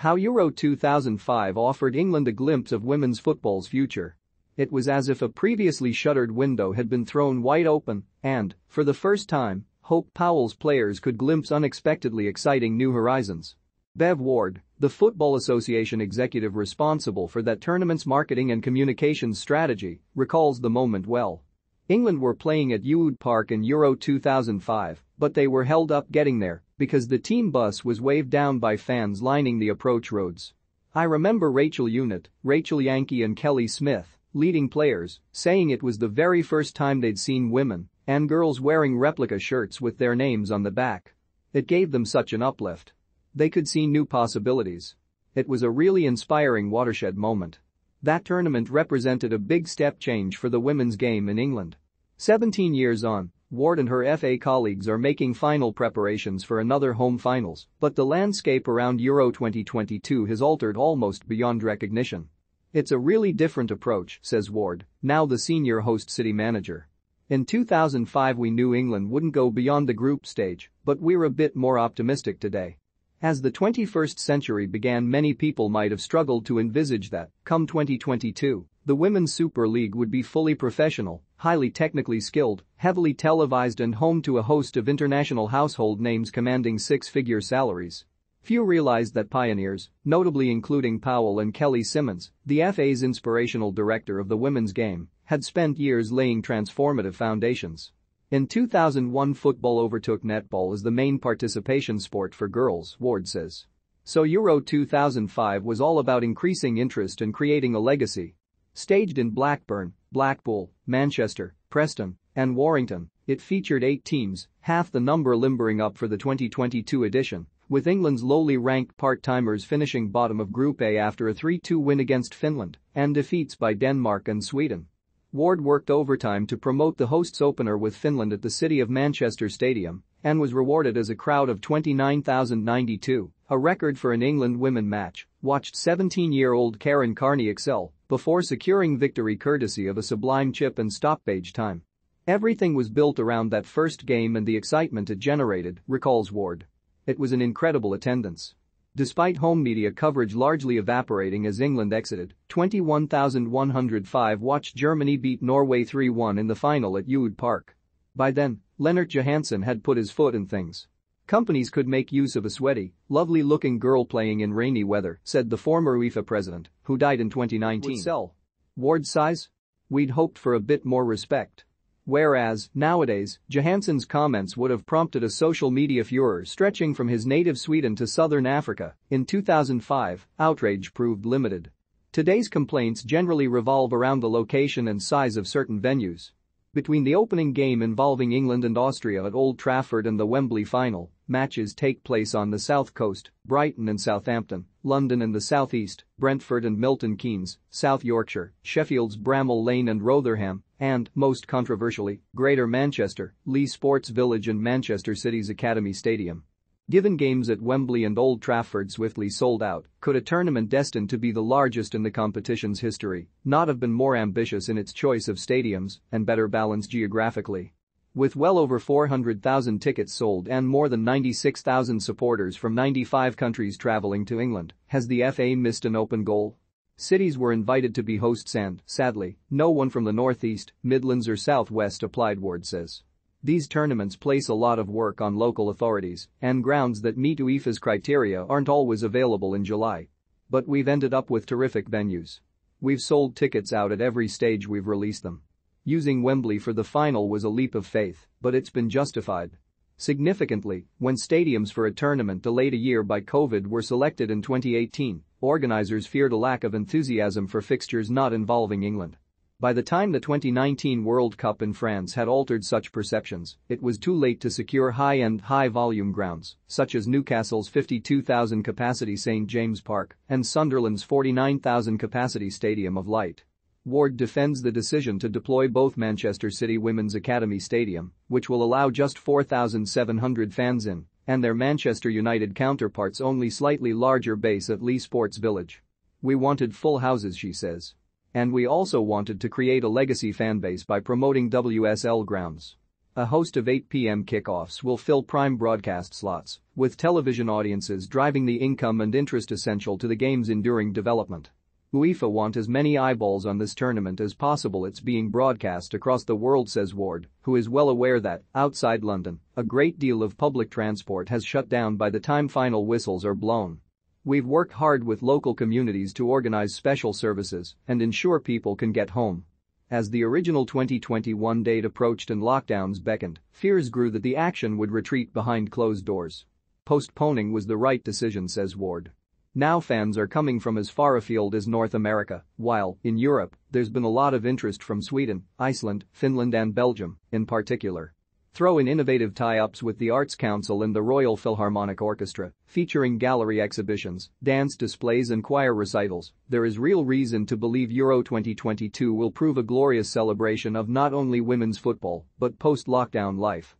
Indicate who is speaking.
Speaker 1: How Euro 2005 offered England a glimpse of women's football's future. It was as if a previously shuttered window had been thrown wide open and, for the first time, Hope Powell's players could glimpse unexpectedly exciting new horizons. Bev Ward, the Football Association executive responsible for that tournament's marketing and communications strategy, recalls the moment well. England were playing at Ewood Park in Euro 2005, but they were held up getting there because the team bus was waved down by fans lining the approach roads. I remember Rachel Unitt, Rachel Yankey and Kelly Smith, leading players, saying it was the very first time they'd seen women and girls wearing replica shirts with their names on the back. It gave them such an uplift. They could see new possibilities. It was a really inspiring watershed moment. That tournament represented a big step change for the women's game in England. 17 years on, Ward and her FA colleagues are making final preparations for another home finals, but the landscape around Euro 2022 has altered almost beyond recognition. It's a really different approach, says Ward, now the senior host city manager. In 2005 we knew England wouldn't go beyond the group stage, but we're a bit more optimistic today. As the 21st century began many people might have struggled to envisage that, come 2022, the Women's Super League would be fully professional, highly technically skilled, heavily televised and home to a host of international household names commanding six-figure salaries. Few realized that pioneers, notably including Powell and Kelly Simmons, the FA's inspirational director of the women's game, had spent years laying transformative foundations. In 2001 football overtook netball as the main participation sport for girls, Ward says. So Euro 2005 was all about increasing interest and creating a legacy. Staged in Blackburn, Blackpool, Manchester, Preston, and Warrington, it featured eight teams, half the number limbering up for the 2022 edition, with England's lowly ranked part-timers finishing bottom of Group A after a 3-2 win against Finland and defeats by Denmark and Sweden. Ward worked overtime to promote the hosts opener with Finland at the City of Manchester Stadium and was rewarded as a crowd of 29,092, a record for an England women match, watched 17-year-old Karen Carney excel before securing victory courtesy of a sublime chip and stoppage time. Everything was built around that first game and the excitement it generated, recalls Ward. It was an incredible attendance. Despite home media coverage largely evaporating as England exited, 21,105 watched Germany beat Norway 3-1 in the final at Ewood Park. By then, Lennart Johansson had put his foot in things. Companies could make use of a sweaty, lovely-looking girl playing in rainy weather, said the former UEFA president, who died in 2019. Would sell. Ward size? We'd hoped for a bit more respect. Whereas, nowadays, Johansson's comments would have prompted a social media furor stretching from his native Sweden to southern Africa, in 2005, outrage proved limited. Today's complaints generally revolve around the location and size of certain venues. Between the opening game involving England and Austria at Old Trafford and the Wembley final, matches take place on the south coast, Brighton and Southampton, London and the southeast, Brentford and Milton Keynes, South Yorkshire, Sheffield's Bramall Lane and Rotherham, and, most controversially, Greater Manchester, Leigh Sports Village and Manchester City's Academy Stadium. Given games at Wembley and Old Trafford swiftly sold out, could a tournament destined to be the largest in the competition's history not have been more ambitious in its choice of stadiums and better balanced geographically? With well over 400,000 tickets sold and more than 96,000 supporters from 95 countries traveling to England, has the FA missed an open goal? Cities were invited to be hosts and, sadly, no one from the northeast, Midlands or southwest applied Ward says. These tournaments place a lot of work on local authorities and grounds that meet UEFA's criteria aren't always available in July. But we've ended up with terrific venues. We've sold tickets out at every stage we've released them. Using Wembley for the final was a leap of faith, but it's been justified. Significantly, when stadiums for a tournament delayed a year by COVID were selected in 2018, organizers feared a lack of enthusiasm for fixtures not involving England. By the time the 2019 World Cup in France had altered such perceptions, it was too late to secure high-end, high-volume grounds, such as Newcastle's 52,000-capacity St James Park and Sunderland's 49,000-capacity Stadium of Light. Ward defends the decision to deploy both Manchester City Women's Academy Stadium, which will allow just 4,700 fans in, and their Manchester United counterparts only slightly larger base at Leigh Sports Village. We wanted full houses she says. And we also wanted to create a legacy fanbase by promoting WSL grounds. A host of 8 p.m. kickoffs will fill prime broadcast slots, with television audiences driving the income and interest essential to the game's enduring development. UEFA want as many eyeballs on this tournament as possible it's being broadcast across the world says Ward, who is well aware that, outside London, a great deal of public transport has shut down by the time final whistles are blown. We've worked hard with local communities to organize special services and ensure people can get home. As the original 2021 date approached and lockdowns beckoned, fears grew that the action would retreat behind closed doors. Postponing was the right decision says Ward. Now fans are coming from as far afield as North America, while, in Europe, there's been a lot of interest from Sweden, Iceland, Finland and Belgium, in particular. Throw in innovative tie-ups with the Arts Council and the Royal Philharmonic Orchestra, featuring gallery exhibitions, dance displays and choir recitals, there is real reason to believe Euro 2022 will prove a glorious celebration of not only women's football, but post-lockdown life.